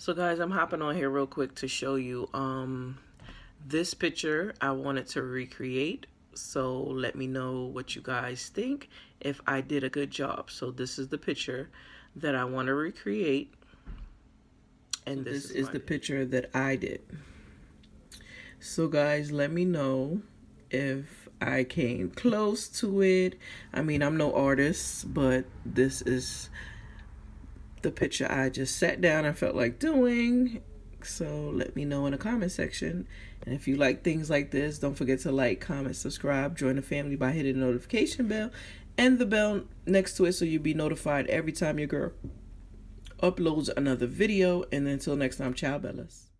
So guys, I'm hopping on here real quick to show you um, this picture I wanted to recreate. So let me know what you guys think if I did a good job. So this is the picture that I want to recreate. And this, this is, is the picture that I did. So guys, let me know if I came close to it. I mean, I'm no artist, but this is the picture I just sat down and felt like doing. So let me know in the comment section. And if you like things like this, don't forget to like, comment, subscribe, join the family by hitting the notification bell and the bell next to it so you'll be notified every time your girl uploads another video. And until next time, ciao, Bellas.